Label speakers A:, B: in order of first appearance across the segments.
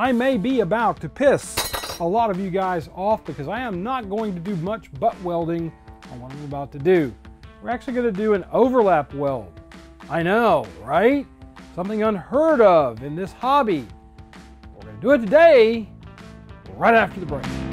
A: I may be about to piss a lot of you guys off because I am not going to do much butt welding on what I'm about to do. We're actually going to do an overlap weld. I know, right? Something unheard of in this hobby. We're going to do it today, right after the break.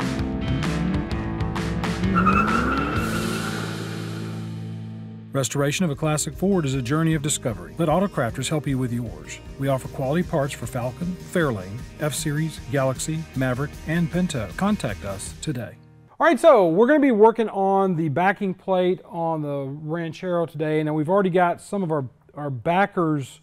A: Restoration of a classic Ford is a journey of discovery. Let Autocrafters help you with yours. We offer quality parts for Falcon, Fairlane, F-Series, Galaxie, Maverick, and Pinto. Contact us today. All right, so we're going to be working on the backing plate on the Ranchero today. Now we've already got some of our, our backers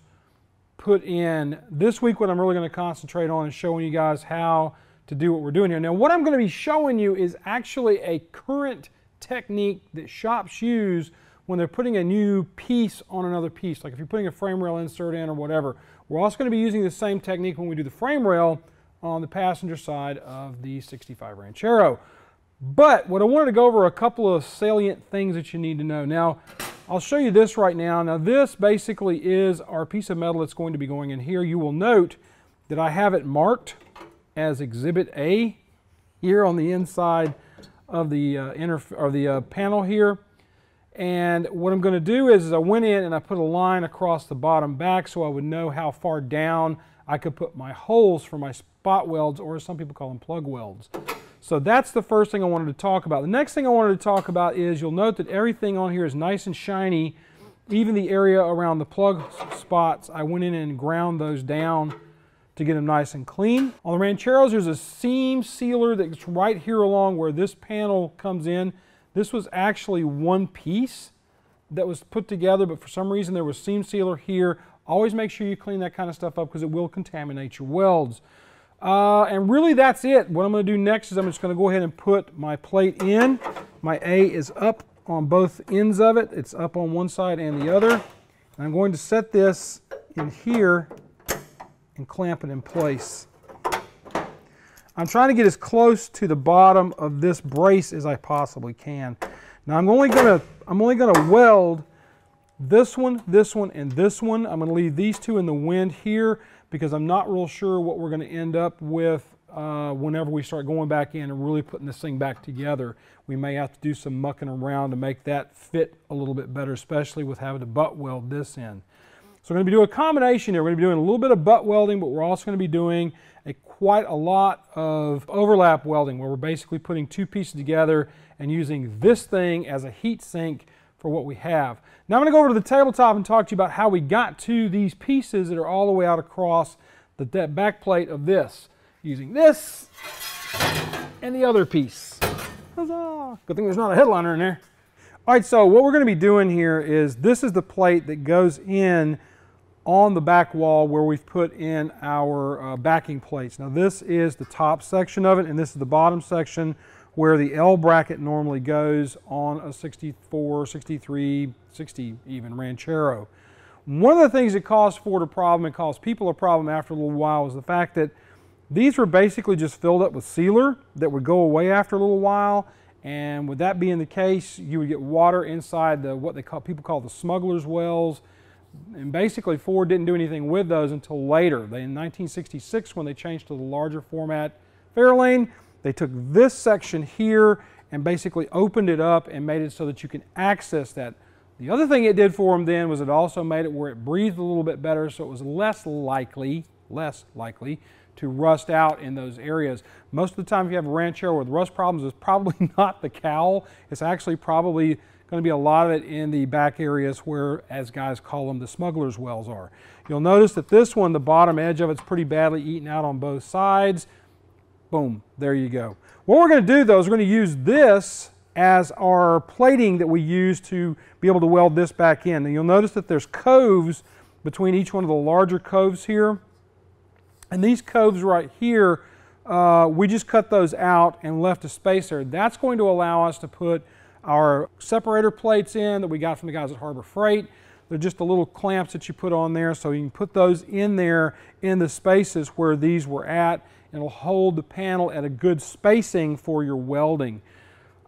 A: put in. This week what I'm really going to concentrate on is showing you guys how to do what we're doing here. Now what I'm going to be showing you is actually a current technique that shops use when they're putting a new piece on another piece, like if you're putting a frame rail insert in or whatever. We're also going to be using the same technique when we do the frame rail on the passenger side of the 65 Ranchero. But what I wanted to go over a couple of salient things that you need to know. Now, I'll show you this right now. Now this basically is our piece of metal that's going to be going in here. You will note that I have it marked as Exhibit A here on the inside of the uh, inner or the uh, panel here. And what I'm going to do is, is I went in and I put a line across the bottom back so I would know how far down I could put my holes for my spot welds, or some people call them, plug welds. So that's the first thing I wanted to talk about. The next thing I wanted to talk about is you'll note that everything on here is nice and shiny. Even the area around the plug spots, I went in and ground those down to get them nice and clean. On the Rancheros, there's a seam sealer that's right here along where this panel comes in. This was actually one piece that was put together, but for some reason there was seam sealer here. Always make sure you clean that kind of stuff up because it will contaminate your welds. Uh, and really that's it. What I'm going to do next is I'm just going to go ahead and put my plate in. My A is up on both ends of it. It's up on one side and the other. And I'm going to set this in here and clamp it in place. I'm trying to get as close to the bottom of this brace as I possibly can. Now I'm only going to I'm only going to weld this one, this one, and this one. I'm going to leave these two in the wind here because I'm not real sure what we're going to end up with uh, whenever we start going back in and really putting this thing back together. We may have to do some mucking around to make that fit a little bit better, especially with having to butt weld this in. So we're going to be doing a combination here. We're going to be doing a little bit of butt welding, but we're also going to be doing a quite a lot of overlap welding where we're basically putting two pieces together and using this thing as a heat sink for what we have. Now I'm going to go over to the tabletop and talk to you about how we got to these pieces that are all the way out across the back plate of this using this and the other piece. Huzzah! Good thing there's not a headliner in there. All right, so what we're going to be doing here is this is the plate that goes in on the back wall where we've put in our uh, backing plates. Now this is the top section of it and this is the bottom section where the L bracket normally goes on a 64, 63, 60 even Ranchero. One of the things that caused Ford a problem and caused people a problem after a little while was the fact that these were basically just filled up with sealer that would go away after a little while and with that being the case you would get water inside the what they call people call the smuggler's wells and basically Ford didn't do anything with those until later. They, in 1966 when they changed to the larger format Fairlane, they took this section here and basically opened it up and made it so that you can access that. The other thing it did for them then was it also made it where it breathed a little bit better so it was less likely, less likely to rust out in those areas. Most of the time if you have a ranchero with rust problems, it's probably not the cowl. It's actually probably going to be a lot of it in the back areas where, as guys call them, the smuggler's wells are. You'll notice that this one, the bottom edge of it's pretty badly eaten out on both sides. Boom, there you go. What we're going to do though is we're going to use this as our plating that we use to be able to weld this back in. And you'll notice that there's coves between each one of the larger coves here. And these coves right here, uh, we just cut those out and left a space there. That's going to allow us to put our separator plates in that we got from the guys at Harbor Freight. They're just the little clamps that you put on there so you can put those in there in the spaces where these were at. It'll hold the panel at a good spacing for your welding.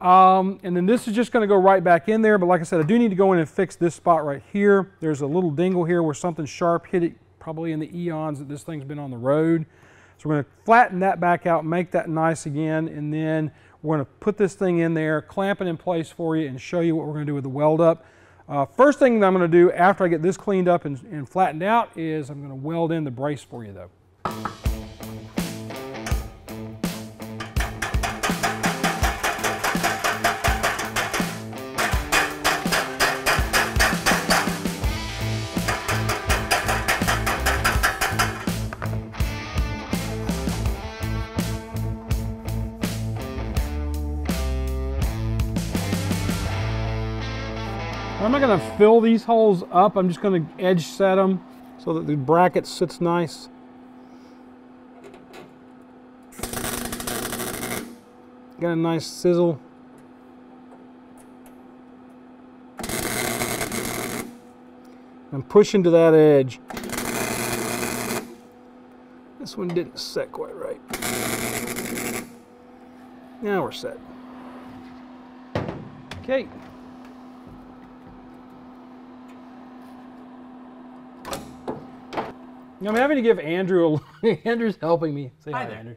A: Um, and then this is just going to go right back in there, but like I said, I do need to go in and fix this spot right here. There's a little dingle here where something sharp hit it probably in the eons that this thing's been on the road. So we're going to flatten that back out, make that nice again, and then we're going to put this thing in there, clamp it in place for you, and show you what we're going to do with the weld up. Uh, first thing that I'm going to do after I get this cleaned up and, and flattened out is I'm going to weld in the brace for you though. Fill these holes up. I'm just going to edge set them so that the bracket sits nice. Got a nice sizzle. I'm pushing to that edge. This one didn't set quite right. Now we're set. Okay. I'm having to give Andrew a Andrew's helping me. Say hi, hi Andrew.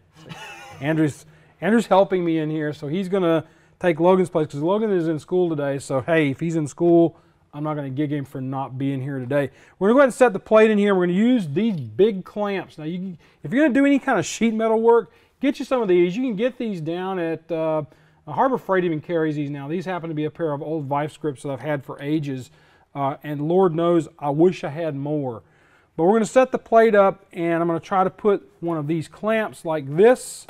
A: Andrew's Andrew's helping me in here, so he's gonna take Logan's place because Logan is in school today. So hey, if he's in school, I'm not gonna gig him for not being here today. We're gonna go ahead and set the plate in here. We're gonna use these big clamps. Now, you, if you're gonna do any kind of sheet metal work, get you some of these. You can get these down at uh, Harbor Freight even carries these now. These happen to be a pair of old Vise-Grips that I've had for ages, uh, and Lord knows I wish I had more. But we're going to set the plate up and I'm going to try to put one of these clamps like this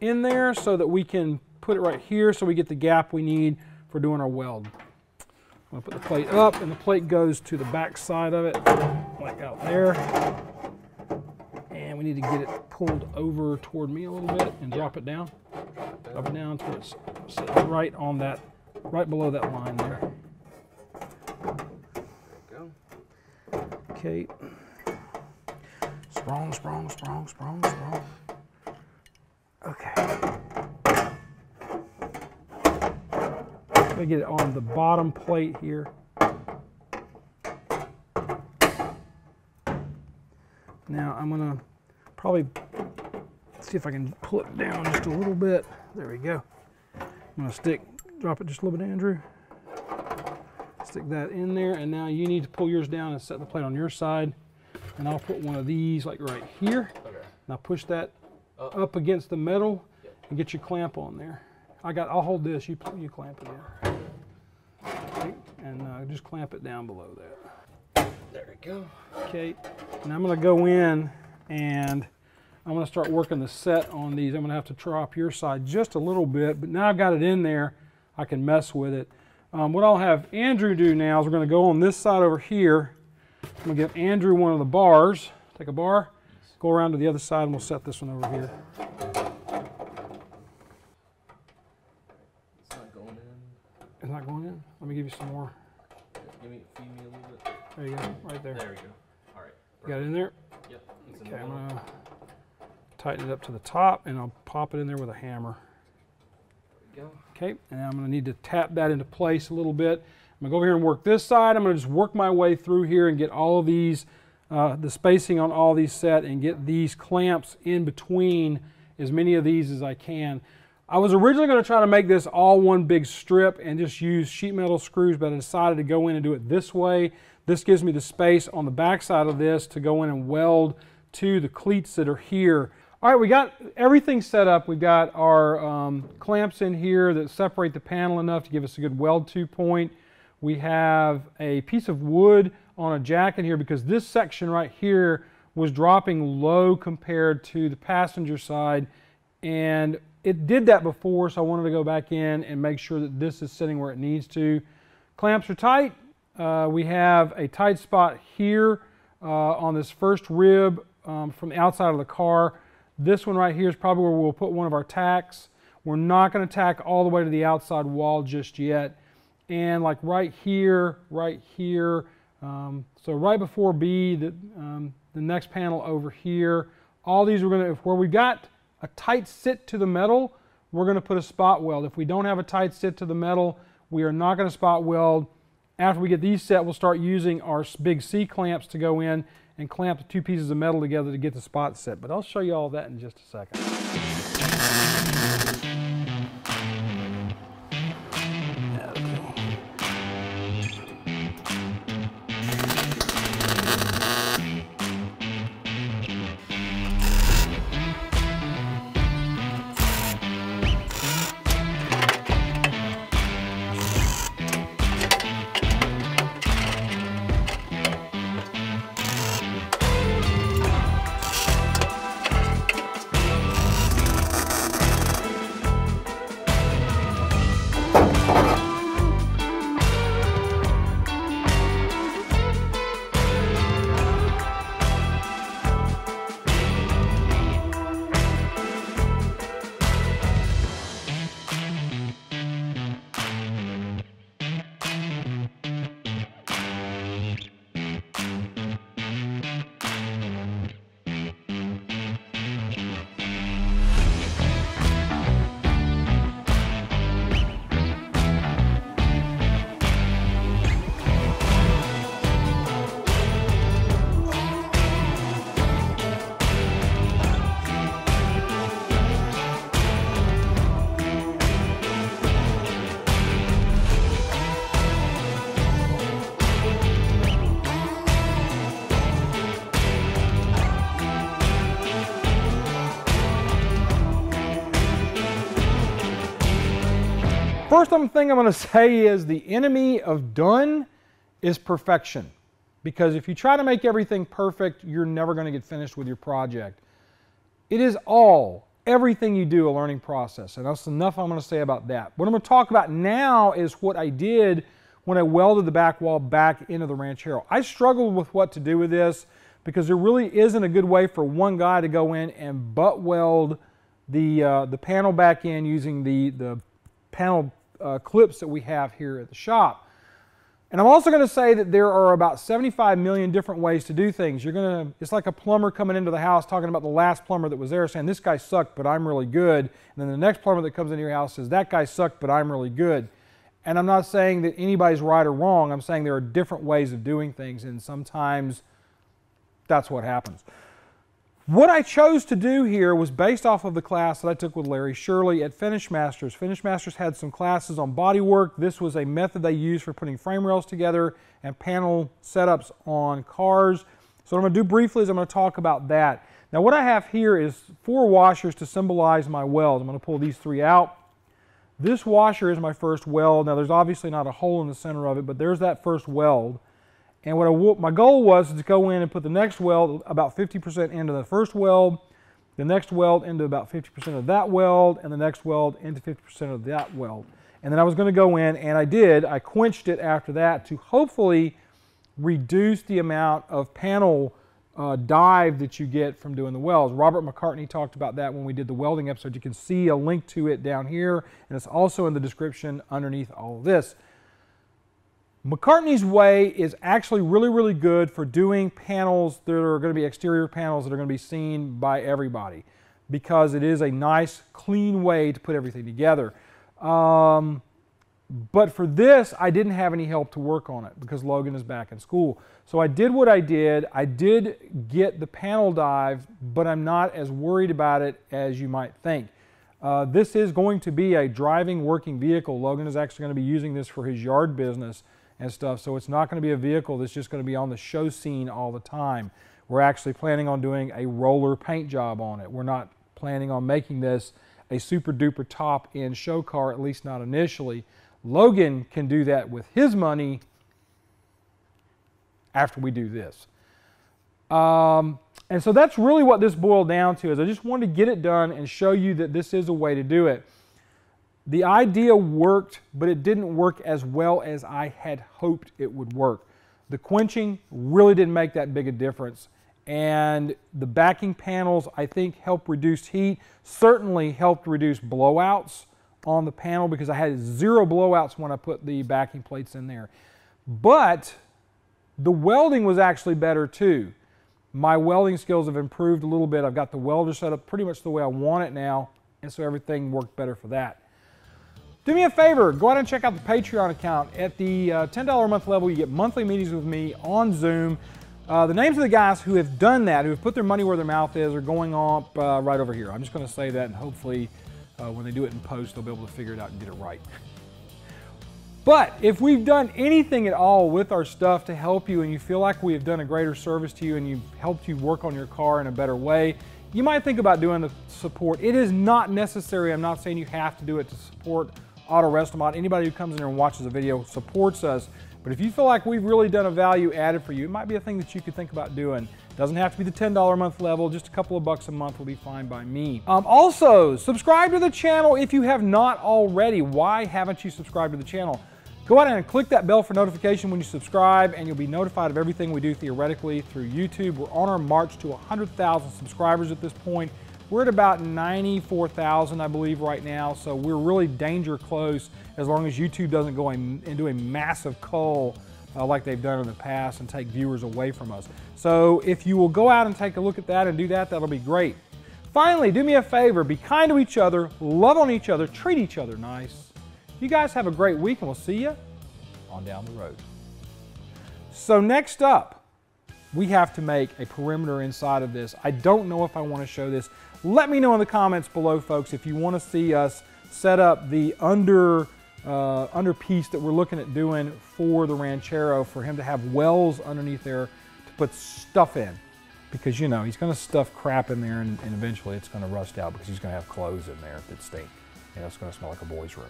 A: in there so that we can put it right here so we get the gap we need for doing our weld. I'm going to put the plate up and the plate goes to the back side of it like out there. And we need to get it pulled over toward me a little bit and drop it down. Drop it down until it's right on that, right below that line there. Go. Okay. Sprung, sprung, sprung, sprung. Okay. Get it on the bottom plate here. Now I'm gonna probably see if I can pull it down just a little bit. There we go. I'm gonna stick, drop it just a little bit, Andrew. Stick that in there, and now you need to pull yours down and set the plate on your side and I'll put one of these like right here. Okay. Now push that uh, up against the metal yep. and get your clamp on there. I got. I'll hold this. You you clamp it there, okay. and uh, just clamp it down below that.
B: There we go.
A: Okay, and I'm going to go in and I'm going to start working the set on these. I'm going to have to drop your side just a little bit, but now I've got it in there. I can mess with it. Um, what I'll have Andrew do now is we're going to go on this side over here I'm going to give Andrew one of the bars. Take a bar, go around to the other side, and we'll set this one over here.
B: It's not going in.
A: It's not going in? Let me give you some more.
B: Give me, feed me a little bit.
A: There you go, right there.
B: There we go. All right.
A: Perfect. Got it in there?
B: Yep.
A: Okay, I'm to tighten it up to the top, and I'll pop it in there with a hammer.
B: There we go.
A: Okay, and I'm going to need to tap that into place a little bit. I'm gonna go over here and work this side. I'm gonna just work my way through here and get all of these, uh, the spacing on all these set and get these clamps in between as many of these as I can. I was originally gonna try to make this all one big strip and just use sheet metal screws, but I decided to go in and do it this way. This gives me the space on the back side of this to go in and weld to the cleats that are here. All right, we got everything set up. We've got our um, clamps in here that separate the panel enough to give us a good weld to point. We have a piece of wood on a jack in here because this section right here was dropping low compared to the passenger side and it did that before so I wanted to go back in and make sure that this is sitting where it needs to. Clamps are tight. Uh, we have a tight spot here uh, on this first rib um, from the outside of the car. This one right here is probably where we'll put one of our tacks. We're not going to tack all the way to the outside wall just yet and like right here, right here. Um, so right before B, the, um, the next panel over here. All these are going to, where we've got a tight sit to the metal, we're going to put a spot weld. If we don't have a tight sit to the metal, we are not going to spot weld. After we get these set, we'll start using our big C clamps to go in and clamp the two pieces of metal together to get the spot set. But I'll show you all that in just a second. First thing I'm going to say is the enemy of done is perfection. Because if you try to make everything perfect, you're never going to get finished with your project. It is all, everything you do, a learning process. And that's enough I'm going to say about that. What I'm going to talk about now is what I did when I welded the back wall back into the Ranchero. I struggled with what to do with this because there really isn't a good way for one guy to go in and butt weld the, uh, the panel back in using the, the panel uh, clips that we have here at the shop. And I'm also going to say that there are about 75 million different ways to do things. You're going to, it's like a plumber coming into the house talking about the last plumber that was there saying, this guy sucked, but I'm really good. And then the next plumber that comes into your house says, that guy sucked, but I'm really good. And I'm not saying that anybody's right or wrong. I'm saying there are different ways of doing things, and sometimes that's what happens. What I chose to do here was based off of the class that I took with Larry Shirley at Finish Masters. Finish Masters had some classes on bodywork. This was a method they used for putting frame rails together and panel setups on cars. So what I'm going to do briefly is I'm going to talk about that. Now what I have here is four washers to symbolize my welds. I'm going to pull these three out. This washer is my first weld. Now there's obviously not a hole in the center of it, but there's that first weld. And what I, my goal was to go in and put the next weld about 50% into the first weld, the next weld into about 50% of that weld, and the next weld into 50% of that weld. And then I was going to go in, and I did. I quenched it after that to hopefully reduce the amount of panel uh, dive that you get from doing the welds. Robert McCartney talked about that when we did the welding episode. You can see a link to it down here, and it's also in the description underneath all of this. McCartney's Way is actually really, really good for doing panels that are going to be exterior panels that are going to be seen by everybody because it is a nice, clean way to put everything together. Um, but for this, I didn't have any help to work on it because Logan is back in school. So I did what I did. I did get the panel dive, but I'm not as worried about it as you might think. Uh, this is going to be a driving, working vehicle. Logan is actually going to be using this for his yard business and stuff. So it's not going to be a vehicle that's just going to be on the show scene all the time. We're actually planning on doing a roller paint job on it. We're not planning on making this a super duper top end show car, at least not initially. Logan can do that with his money after we do this. Um, and so that's really what this boiled down to is I just wanted to get it done and show you that this is a way to do it. The idea worked, but it didn't work as well as I had hoped it would work. The quenching really didn't make that big a difference. And the backing panels, I think, helped reduce heat, certainly helped reduce blowouts on the panel because I had zero blowouts when I put the backing plates in there. But the welding was actually better too. My welding skills have improved a little bit. I've got the welder set up pretty much the way I want it now, and so everything worked better for that. Do me a favor, go out and check out the Patreon account. At the uh, $10 a month level, you get monthly meetings with me on Zoom. Uh, the names of the guys who have done that, who have put their money where their mouth is, are going up uh, right over here. I'm just going to say that, and hopefully, uh, when they do it in post, they'll be able to figure it out and get it right. But if we've done anything at all with our stuff to help you and you feel like we have done a greater service to you and you've helped you work on your car in a better way, you might think about doing the support. It is not necessary. I'm not saying you have to do it to support Auto Restomod. Anybody who comes in here and watches the video supports us. But if you feel like we've really done a value added for you, it might be a thing that you could think about doing. Doesn't have to be the $10 a month level, just a couple of bucks a month will be fine by me. Um, also, subscribe to the channel if you have not already. Why haven't you subscribed to the channel? Go out and click that bell for notification when you subscribe, and you'll be notified of everything we do theoretically through YouTube. We're on our march to 100,000 subscribers at this point. We're at about 94,000, I believe, right now, so we're really danger close as long as YouTube doesn't go into a massive cull uh, like they've done in the past and take viewers away from us. So if you will go out and take a look at that and do that, that'll be great. Finally, do me a favor, be kind to each other, love on each other, treat each other nice. You guys have a great week and we'll see you on down the road. So next up, we have to make a perimeter inside of this. I don't know if I want to show this. Let me know in the comments below, folks, if you want to see us set up the under, uh, under piece that we're looking at doing for the Ranchero for him to have wells underneath there to put stuff in. Because, you know, he's going to stuff crap in there and, and eventually it's going to rust out because he's going to have clothes in there that stink. Know, it's going to smell like a boy's room.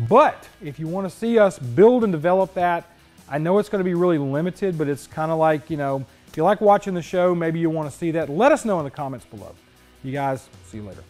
A: But if you want to see us build and develop that, I know it's going to be really limited, but it's kind of like, you know, if you like watching the show, maybe you want to see that, let us know in the comments below. You guys, see you later.